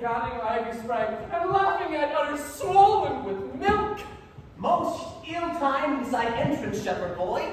gathering ivy spray, and laughing at utter swollen with milk. Most ill-timed is entrance, shepherd boy.